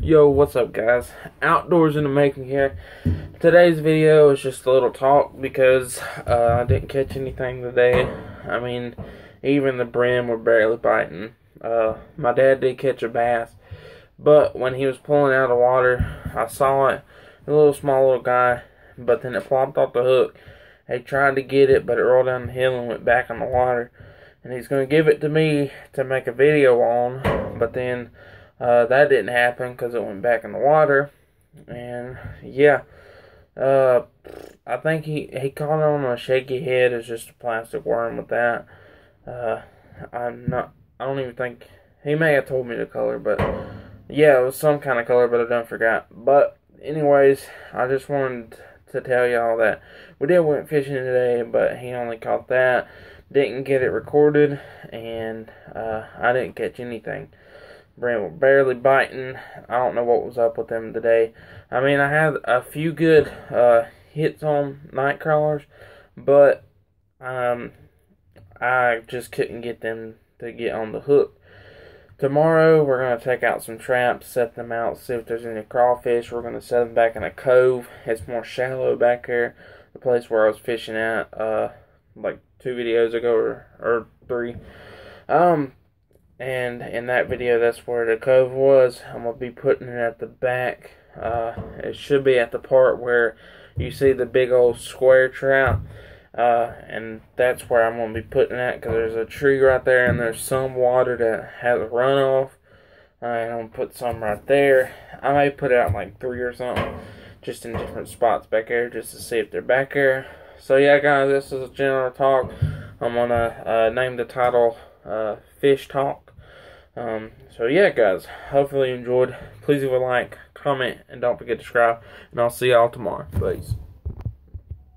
Yo, what's up guys? Outdoors in the making here. Today's video is just a little talk because uh, I didn't catch anything today. I mean, even the brim were barely biting. Uh, my dad did catch a bass, but when he was pulling out of the water, I saw it. A little small little guy, but then it plopped off the hook. He tried to get it, but it rolled down the hill and went back in the water. And he's going to give it to me to make a video on, but then uh, that didn't happen because it went back in the water. And yeah, uh, I think he, he caught it on a shaky head. It's just a plastic worm with that. Uh, I'm not, I don't even think, he may have told me the color, but yeah, it was some kind of color, but I don't forgot. But anyways, I just wanted to tell y'all that we did went fishing today, but he only caught that. Didn't get it recorded, and uh, I didn't catch anything. Brent barely biting. I don't know what was up with them today. I mean, I had a few good uh, hits on night crawlers, but um, I just couldn't get them to get on the hook. Tomorrow, we're going to take out some traps, set them out, see if there's any crawfish. We're going to set them back in a cove. It's more shallow back there. The place where I was fishing at, uh, like two videos ago or, or three. Um, and in that video that's where the cove was. I'm gonna be putting it at the back. Uh, it should be at the part where you see the big old square trout. Uh, and that's where I'm gonna be putting it because there's a tree right there and there's some water that has runoff uh, and I'm gonna put some right there. I may put out like three or something just in different spots back there just to see if they're back there. So yeah guys this is a general talk. I'm gonna uh, name the title uh, fish talk um, so yeah, guys, hopefully you enjoyed. Please leave a like, comment, and don't forget to subscribe. And I'll see y'all tomorrow. Peace.